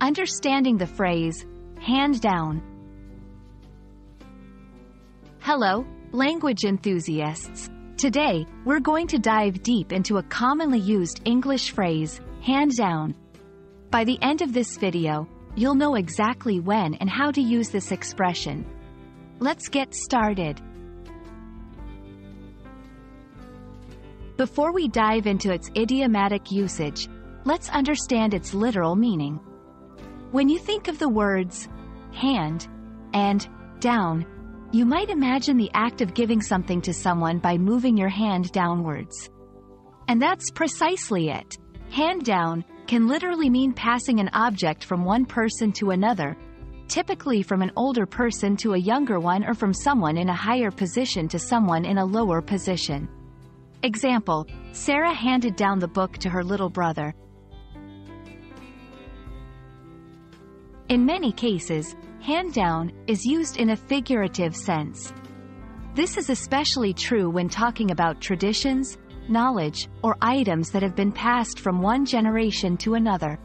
Understanding the phrase, hand down. Hello, language enthusiasts. Today, we're going to dive deep into a commonly used English phrase, hand down. By the end of this video, you'll know exactly when and how to use this expression. Let's get started. Before we dive into its idiomatic usage, let's understand its literal meaning. When you think of the words hand and down, you might imagine the act of giving something to someone by moving your hand downwards. And that's precisely it. Hand down can literally mean passing an object from one person to another, typically from an older person to a younger one or from someone in a higher position to someone in a lower position. Example, Sarah handed down the book to her little brother. In many cases, hand down is used in a figurative sense. This is especially true when talking about traditions, knowledge, or items that have been passed from one generation to another.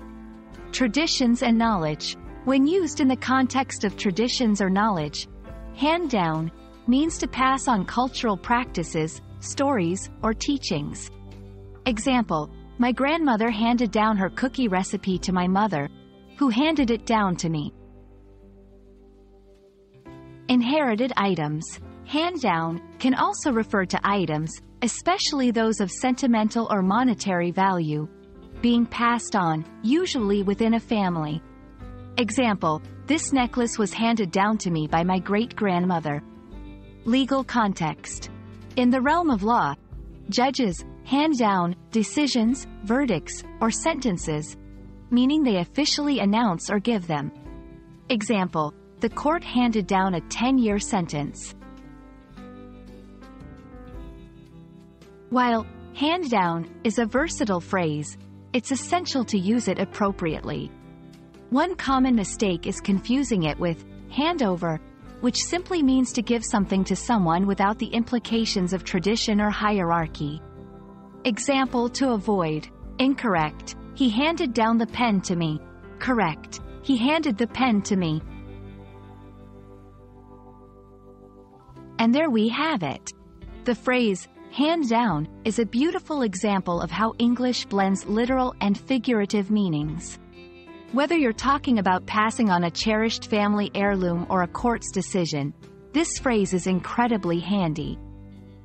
Traditions and knowledge. When used in the context of traditions or knowledge, hand down means to pass on cultural practices, stories, or teachings. Example, my grandmother handed down her cookie recipe to my mother, who handed it down to me. Inherited items. Hand down can also refer to items, especially those of sentimental or monetary value, being passed on, usually within a family. Example, this necklace was handed down to me by my great-grandmother. Legal context. In the realm of law, judges hand down decisions, verdicts, or sentences meaning they officially announce or give them. Example, the court handed down a 10-year sentence. While hand down is a versatile phrase, it's essential to use it appropriately. One common mistake is confusing it with handover, which simply means to give something to someone without the implications of tradition or hierarchy. Example to avoid. Incorrect. He handed down the pen to me. Correct. He handed the pen to me. And there we have it. The phrase, hand down, is a beautiful example of how English blends literal and figurative meanings. Whether you're talking about passing on a cherished family heirloom or a court's decision, this phrase is incredibly handy.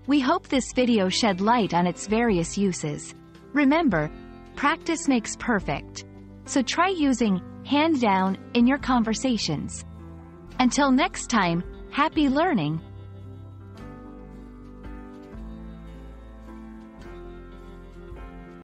We hope this video shed light on its various uses. Remember, Practice makes perfect. So try using hand down in your conversations. Until next time, happy learning!